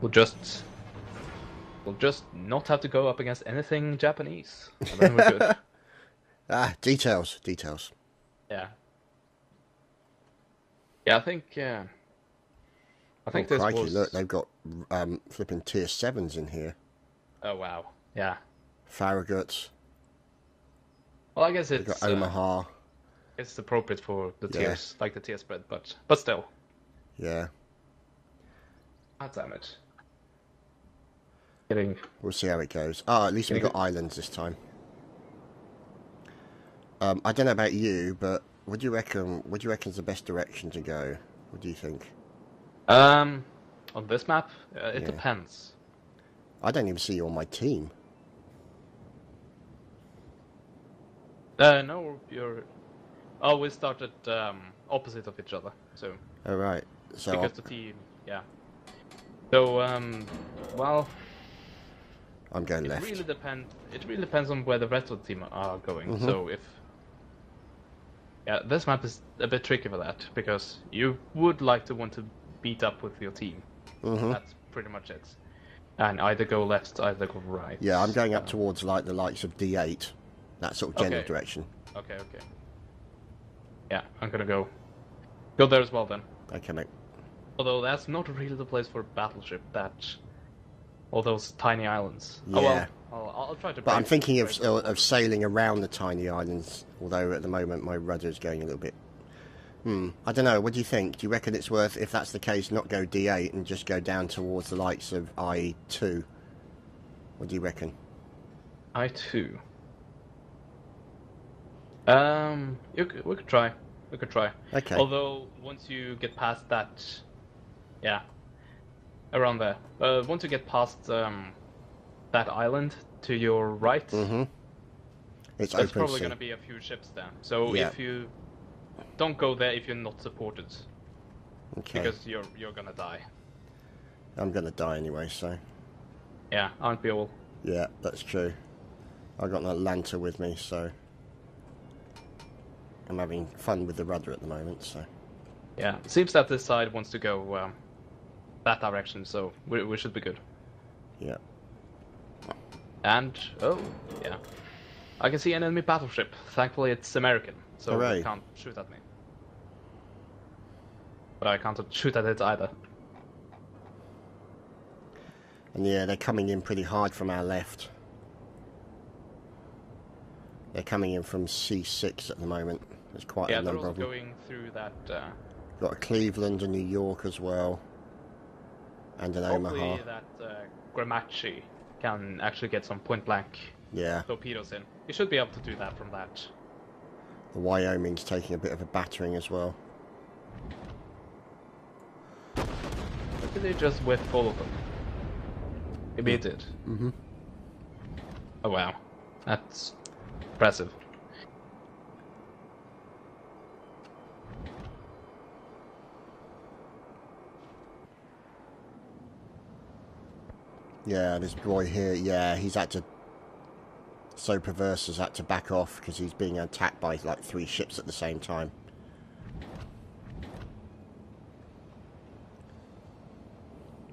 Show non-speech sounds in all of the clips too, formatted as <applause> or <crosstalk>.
We'll just we'll just not have to go up against anything Japanese. And then we're good. <laughs> Ah, details, details. yeah. Yeah, I think yeah. I think oh, this crikey, was. look, they've got um, flipping tier 7s in here. Oh wow. Yeah. Farragut, Well, I guess it's uh, Omaha. it's appropriate for the Yeah. tiers, like the tier spread, but but still. Yeah, God damn it. Getting we'll see how it goes. Oh, at least we've Gonna got islands this time. Um, I don't know about you, but what do you reckon? What do you reckon's the best direction to go? What do you think? um on this map, uh, it Yeah. depends. I don't even see you on my team. Uh, no, you're. Oh, we started um, opposite of each other, so All right. So because the team, yeah. So um, well, I'm going it left. really depend. It really depends on where the rest of the team are going. Mhm. So if yeah, this map is a bit tricky for that because you would like to want to beat up with your team. hmm That's pretty much it. And either go left, either go right. Yeah, I'm going up Uh, towards like the likes of D8, that sort of general Okay. direction. Okay, okay. Yeah, I'm gonna go. Go there as well then. Okay, mate. Although that's not really the place for a battleship. That all those tiny islands. Oh Yeah. well, I'll, I'll try to. But I'm thinking of break- of of sailing around the tiny islands. Although at the moment my rudder is going a little bit. Hmm. I don't know. What do you think? Do you reckon it's worth, if that's the case, not go D8 and just go down towards the likes of I2? What do you reckon? I two. Um, you could, we could try. We could try. Okay. Although once you get past that, yeah, around there. Uh, once you get past um, that island to your right, Mm-hmm. It's there's probably going to be a few ships there. So Yeah. if you don't go there if you're not supported, Okay. because you're you're gonna die. I'm going to die anyway, so. Yeah, aren't we all? Yeah, that's true. I got an Atlanta with me, so. I'm having fun with the rudder at the moment, so. Yeah, seems that this side wants to go um, that direction, so we we should be good. Yeah. And oh yeah, I can see an enemy battleship. Thankfully, it's American, so Hooray. it can't shoot at me. But I can't shoot at it either. And yeah, they're coming in pretty hard from our left. They're coming in from C6 at the moment. There's quite yeah, a they're number of them. going through that. Uh, Got Cleveland and New York as well. And an hopefully, Omaha. that uh, Gramachi can actually get some point blank Yeah, torpedoes in. You should be able to do that from that. the Wyoming's taking a bit of a battering as well. Did they just whip all of them? Maybe it did. Mm-hmm. Oh wow, that's impressive. Yeah, this boy here, yeah, he's had to. So perverse has had to back off because he's being attacked by like three ships at the same time.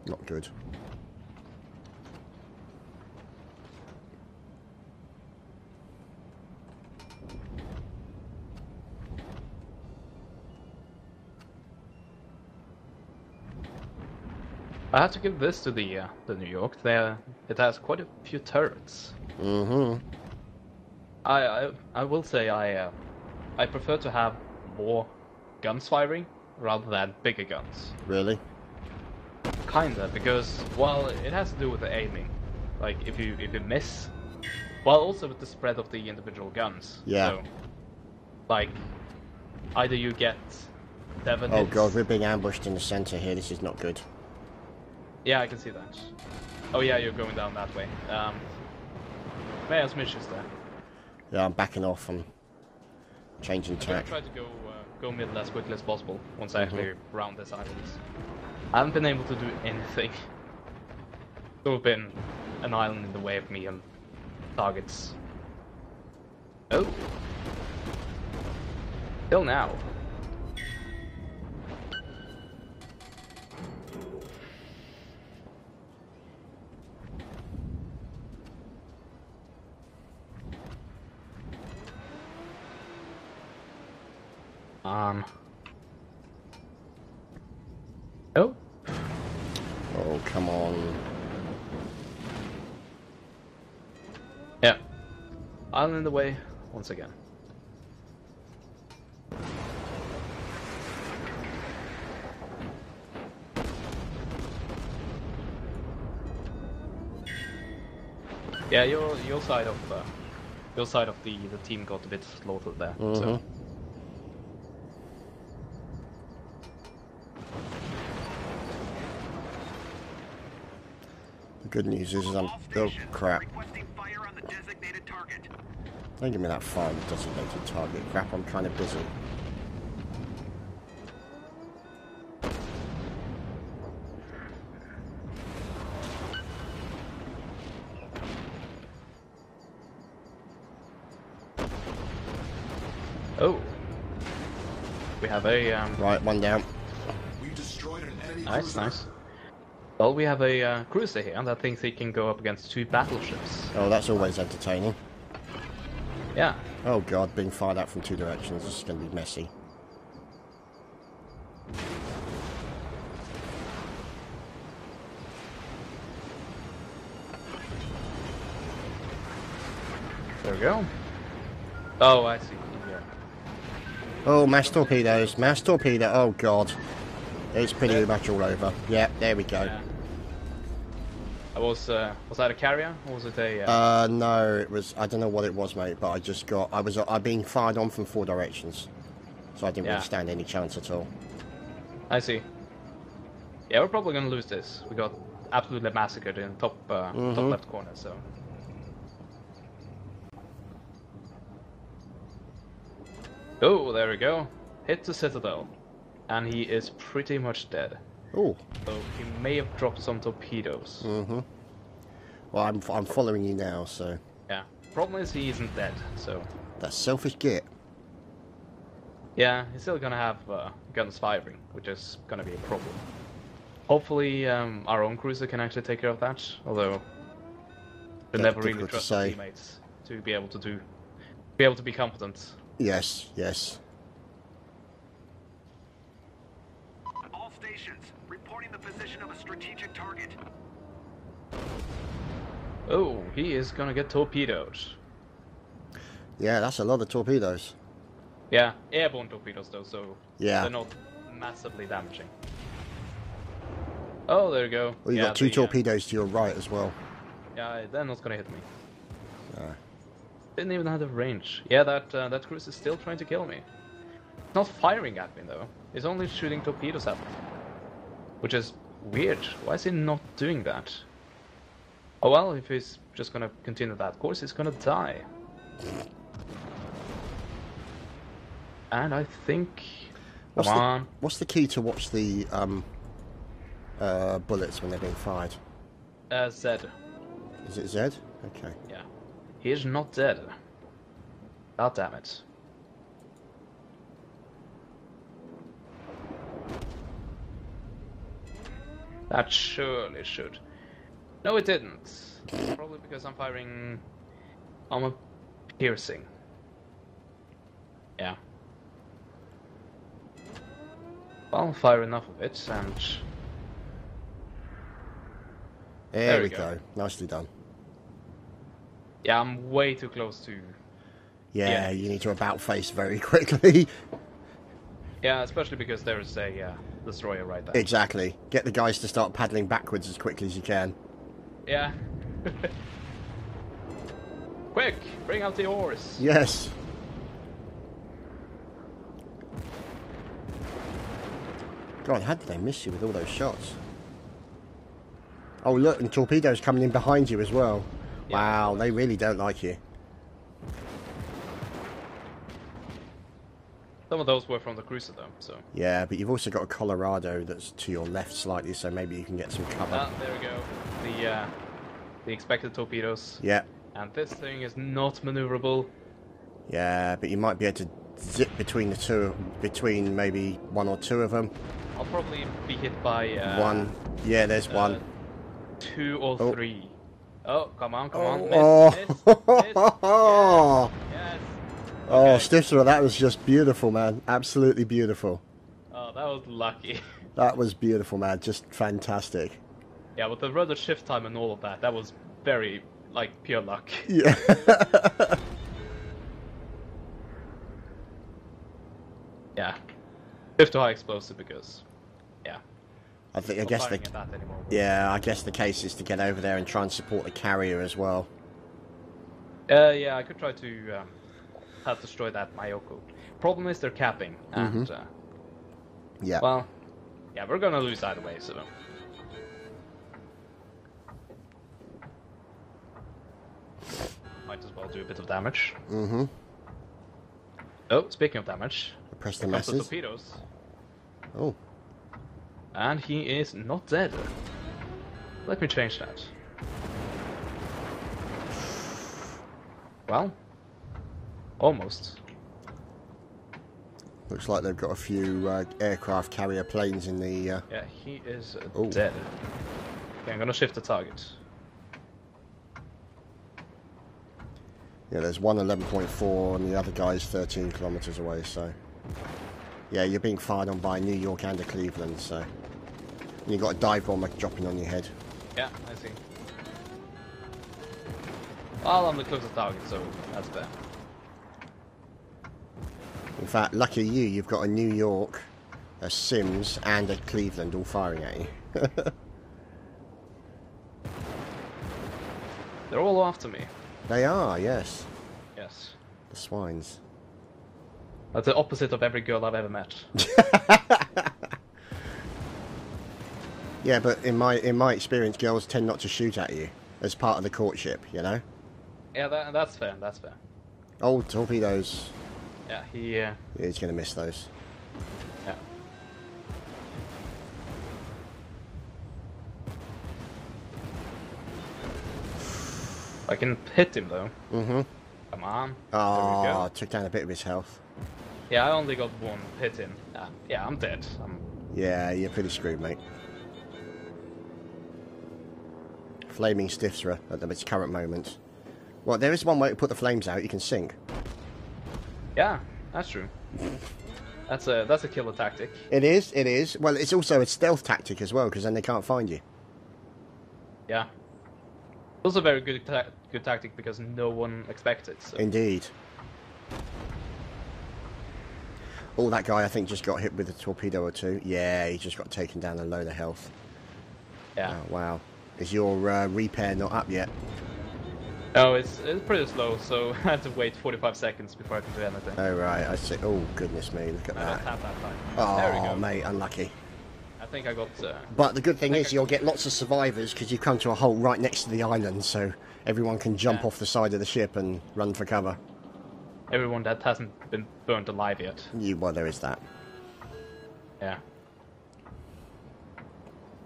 Not good. I have to give this to the uh, the New York. There, it has quite a few turrets. Mm-hmm. I I, I will say I uh, I prefer to have more guns firing rather than bigger guns. Really? Kinda, because well, it has to do with the aiming. Like if you if you miss, well, also with the spread of the individual guns. Yeah. So, like, either you get seven. Oh hits- god, we're being ambushed in the center here. This is not good. Yeah, I can see that. Oh yeah, you're going down that way. Um, may I have some issues there. Yeah, I'm backing off. I'm changing I'm gonna try to go uh, go middle as quickly as possible once I Mm-hmm. actually round this island. I haven't been able to do anything. <laughs> There's been an island in the way of me and targets. Oh. Till now. Um. Oh, Oh, come on. yeah. Island in the way once again. Yeah, your your side of uh, your side of the the team got a bit slaughtered there. So The good news is I'm... All Oh, crap. requesting fire on the designated target. Don't give me that fire on the designated target. Crap, I'm kind of busy. oh, we have a um, Right, one down. We destroyed an enemy nice, cruiser. nice. Well, we have a uh, cruiser here and that thinks he can go up against two battleships. Oh, that's always entertaining. Yeah, Oh god, being fired at from two directions. This is going to be messy. there we go. Oh, I see. Yeah. Oh, mass torpedoes. Mass torpedo. Oh god. It's pretty much all over. Yeah, there we go. Yeah. That was uh, was that a carrier or was it a? Uh, Uh, no, it was. I don't know what it was, mate. But I just got. I was. I've been fired on from four directions, so I didn't Yeah. really stand any chance at all. I see. Yeah, we're probably gonna lose this. We got absolutely massacred in top uh, top Mhm. left corner. So. Oh, there we go. Hit the citadel, and he is pretty much dead. Oh. So he may have dropped some torpedoes. Mm-hmm. Well, I'm. I'm following you now. So Yeah. Problem is he isn't dead. So that's selfish git. yeah, he's still gonna have uh, guns firing, which is gonna be a problem. Hopefully, um, our own cruiser can actually take care of that. Although we never really trust our teammates to be able to do, be able to be competent. Yes. Yes. All stations reporting the position of a strategic target. Oh, he is gonna get torpedoed. Yeah, that's a lot of torpedoes. Yeah, airborne torpedoes though, so Yeah. they're not massively damaging. Oh, there you go. Well, you yeah, got two the, uh, torpedoes to your right as well. Yeah, they're not gonna hit me. Didn't even have the range. Yeah, that uh, that cruise is still trying to kill me. Not firing at me though. It's only shooting torpedoes at me. Which is weird. Why is he not doing that? Oh well, if he's just gonna continue that course, he's gonna die. And I think... What's Come the, on. What's the key to watch the um, uh, bullets when they're being fired? Uh, Zed. Is it Zed? Okay. Yeah. He is not dead. God damn it. That surely should. No, it didn't. Probably because I'm firing armor piercing. Yeah. I'll fire enough of it and There, There we go. go. Nicely done. yeah, I'm way too close to Yeah, Yeah. you need to about face very <laughs> quickly. Yeah, especially because there is a uh, destroyer right there. exactly. Get the guys to start paddling backwards as quickly as you can. Yeah. <laughs> Quick, bring out the oars. Yes. God, how did they miss you with all those shots? Oh, look, and torpedoes coming in behind you as well. Yeah, wow, they really don't like you. Some of those were from the cruiser though, so. Yeah, but you've also got a Colorado that's to your left slightly, so maybe you can get some cover. Ah, there we go. The uh, the expected torpedoes. Yeah, And this thing is not maneuverable. yeah, but you might be able to zip between the two, between maybe one or two of them. I'll probably be hit by uh, one, yeah, there's uh, one. two or Oh. three. Oh, come on, come on. Miss, Oh, miss, miss. oh. <laughs> Yes, yes. Oh, Okay. Stifsre, that was just beautiful, man. Absolutely beautiful. Oh, that was lucky. <laughs> That was beautiful, man. Just fantastic. Yeah, with the rudder shift time and all of that, that was very like pure luck. <laughs> Yeah. Yeah. Shift to high explosive because, yeah. I think. I guess the. firing at that anymore. Yeah, I guess the case is to get over there and try and support the carrier as well. Uh, yeah, I could try to um, help destroy that Myoko. Problem is they're capping, and uh, Yeah. well, yeah, we're gonna lose either way. So might as well do a bit of damage. mm-hmm. Oh, speaking of damage, I Press the comes the masses. torpedoes, Oh, and he is not dead. Let me change that. Well, almost. looks like they've got a few uh, aircraft carrier planes in the. Uh... Yeah, he is uh, Oh. dead. Okay, I'm gonna shift the target. Yeah, there's one 11.4 and the other guy's 13 kilometers away. So, yeah, you're being fired on by New York and a Cleveland. So, and you got a dive bomber dropping on your head. Yeah, I see. Well, I'm the closest target, so that's fair. In fact, lucky you, you've got a New York, a Sims, and a Cleveland all firing at you. <laughs> They're all after me. They are, yes, Yes. the swines. That's the opposite of every girl I've ever met. <laughs> Yeah, but in my in my experience, girls tend not to shoot at you as part of the courtship. You know. yeah, that, that's fair. That's fair. Oh, torpedoes. Yeah, he. Uh, Yeah, he's gonna miss those. I can hit him though. Mm-hmm. Come on. Oh, There we go. took down a bit of his health. Yeah, I only got one hit in. Uh, yeah, I'm dead. I'm, Yeah, you're pretty screwed, mate. Flaming Stifsre at the- its current moment. Well, there is one way to put the flames out. You can sink. yeah, that's true. That's a that's a killer tactic. It is. It is. Well, it's also a stealth tactic as well, because then they can't find you. Yeah. Also very good ta- good tactic because no one expects it. So. Indeed. Oh, that guy I think just got hit with a torpedo or two. Yeah, he just got taken down a load of health. Yeah. Oh, wow. Is your uh, repair not up yet? Oh, it's it's pretty slow, so <laughs> I had to wait 45 seconds before I can do anything. Oh, right. I see. Oh, goodness me. Look at I don't that. that. Oh, there we go. mate, unlucky. I think I got. Uh, But the good thing is you'll get lots of survivors because you come to a hole right next to the island, so everyone can jump Yeah. off the side of the ship and run for cover. everyone that hasn't been burnt alive yet. You, well, there is that. Yeah.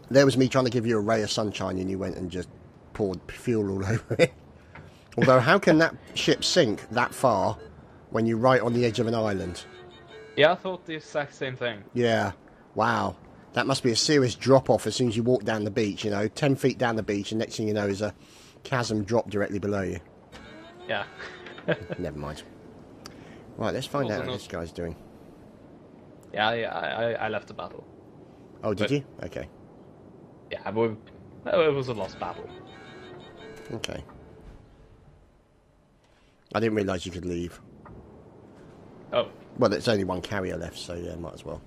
There was me trying to give you a ray of sunshine, and you went and just poured fuel all <laughs> over it. Although, how can that ship sink that far when you're right on the edge of an island? Yeah, I thought the exact same thing. Yeah. Wow. That must be a serious drop off as soon as you walk down the beach, you know, 10 feet down the beach, and next thing you know is a chasm drop directly below you. Yeah. <laughs> Never mind. Right, let's find Also out what this guy's doing. yeah. I, I, I left the battle. Oh, did But- you? Okay. Yeah, would, it was a lost battle. Okay. I didn't realise you could leave. Oh, Well, there's only one carrier left, so yeah, might as well.